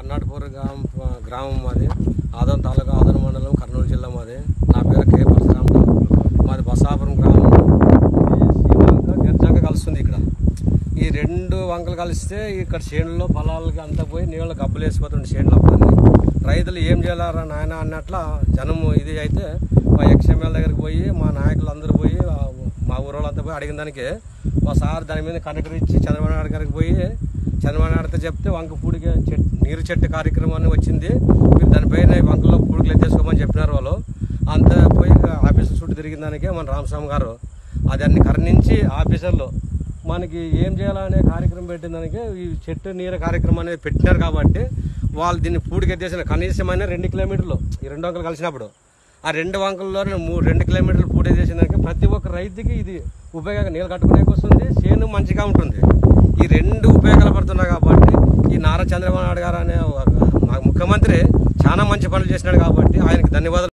పన్నాటిపూర్ గ్రామం గ్రామం మాది. ఆదం తాలూకా ఆదం మండలం కర్నూలు జిల్లా మాది. నా పేరు కే పరశురామరావు మాది బసాపురం గ్రామం. ఈ కలుస్తుంది ఇక్కడ. ఈ రెండు వంకలు కలిస్తే ఇక్కడ చేనుల్లో పొలాలకి అంతా పోయి నీళ్ళు గబ్బులు వేసిపోతుంది చేనులు అప్పుడు రైతులు ఏం చేయాలరా నాయన అన్నట్ల జనం ఇది అయితే మా ఎక్స్ఎంఎల్ దగ్గరికి పోయి మా నాయకులు అందరూ పోయి మా మా ఊరోళ్ళంతా పోయి అడిగిన దానికి మా సార్ దాని మీద కనకరించి చంద్రబాబు నాయుడు గారికి పోయి చంద్రబాబు చెప్తే వంక పూడిక చెట్టు నీరు చెట్టు కార్యక్రమాన్ని వచ్చింది. మీరు దానిపైన వంకల్లో వంకలో పూడికలు ఎత్తేసుకోమని చెప్పినారు వాళ్ళు. అంత పోయి ఆఫీసు చుట్టూ తిరిగిన దానికే మన రామస్వామి గారు. అది అన్ని ఆఫీసర్లు. మనకి ఏం చేయాలనే కార్యక్రమం పెట్టిన దానికి ఈ చెట్టు నీరు కార్యక్రమం అనేది పెట్టినారు కాబట్టి వాళ్ళు దీన్ని పూడికెత్తేసిన కనీసమైన రెండు కిలోమీటర్లు ఈ రెండు వంకలు కలిసినప్పుడు. ఆ రెండు వంకల్లో మూడు రెండు కిలోమీటర్లు పూడి దానికి ప్రతి ఒక్క రైతుకి ఇది ఉపయోగంగా నీళ్ళు కట్టుకునేకి వస్తుంది చేను మంచిగా ఉంటుంది ఈ రెండు ఉపయోగాలు పడుతున్నాయి కాబట్టి ఈ నారా చంద్రబాబు నాయుడు గారు అనే మా ముఖ్యమంత్రి చాలా మంచి పనులు చేసినాడు కాబట్టి ఆయనకి ధన్యవాదాలు